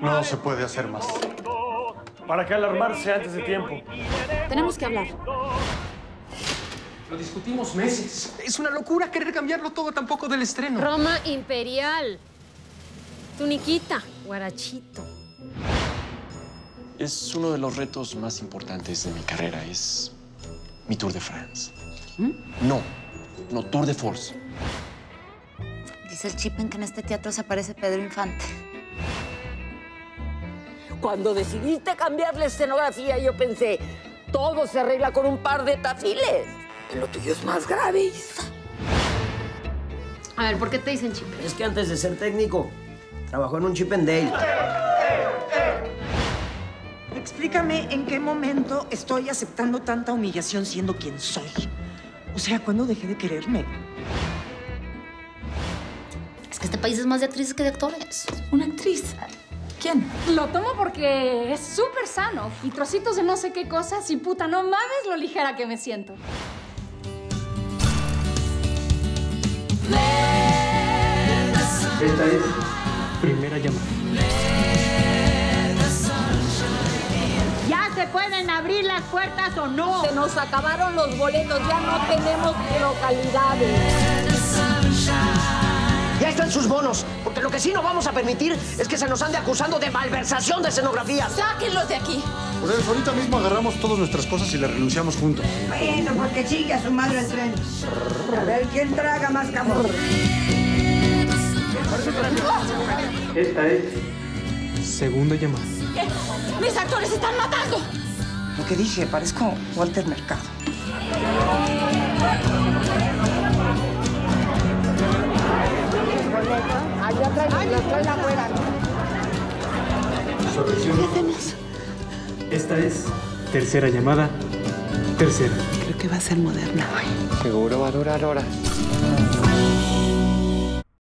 No se puede hacer más. ¿Para qué alarmarse antes de tiempo? Tenemos que hablar. Lo discutimos meses. Es una locura querer cambiarlo todo tampoco del estreno. Roma imperial. Tuniquita. Guarachito. Es uno de los retos más importantes de mi carrera. Es mi Tour de France. No, no, Tour de Force. Dice el Chipen que en este teatro se aparece Pedro Infante. Cuando decidiste cambiar la escenografía, yo pensé, todo se arregla con un par de tafiles. Lo tuyo es más grave, Isa. A ver, ¿por qué te dicen Chipen? Es que antes de ser técnico, trabajó en un Chip and Dale. Explícame en qué momento estoy aceptando tanta humillación siendo quien soy. O sea, ¿cuándo dejé de quererme? Es que este país es más de actrices que de actores. ¿Una actriz? ¿Quién? Lo tomo porque es súper sano. Y trocitos de no sé qué cosas y puta, no mames lo ligera que me siento. Esta es primera llamada. ¿Ya se pueden abrir las puertas o no? Se nos acabaron los boletos, ya no tenemos localidades. Sus bonos, porque lo que sí no vamos a permitir es que se nos ande acusando de malversación de escenografías. ¡Sáquenlos de aquí! Por eso, ahorita mismo agarramos todas nuestras cosas y le renunciamos juntos. Bueno, porque chingue a su madre el tren. A ver quién traga más cabrón. Esta es segunda llamada. ¡Mis actores están matando! Lo que dije, parezco Walter Mercado. La güera. Esta es tercera llamada. Tercera. Creo que va a ser moderna hoy. Seguro va a durar horas.